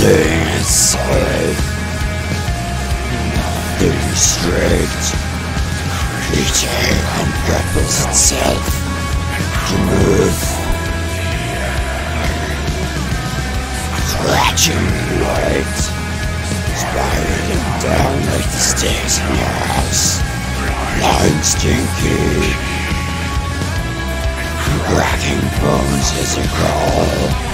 Nothing is safe. Nothing strict. Creature unravels itself to move. Scratching light. Spiraling down like the stairs in your house. Lying stinky. Cracking bones as a crawl.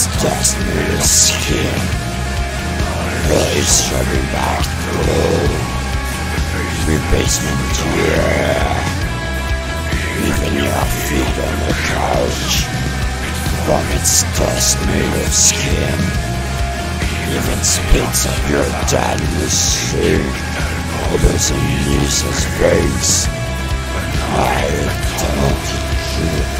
Its dust-made skin. Really struggling back through your basement yeah. Even your feet on the couch. From its dust made of skin Even spits of your dad in the sink and knees as face I don't shoot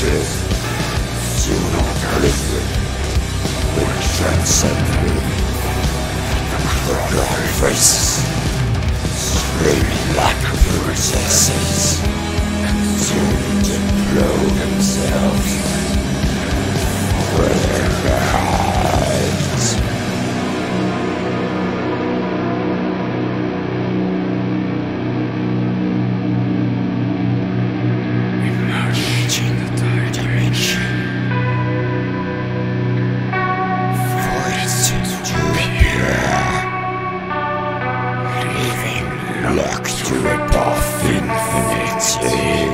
restricted. Zero liquid. Which transcended. Forgotten faces. Screaming lack of princesses. Luck to above infinity.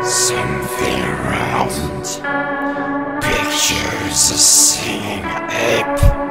Something around. Pictures a singing ape.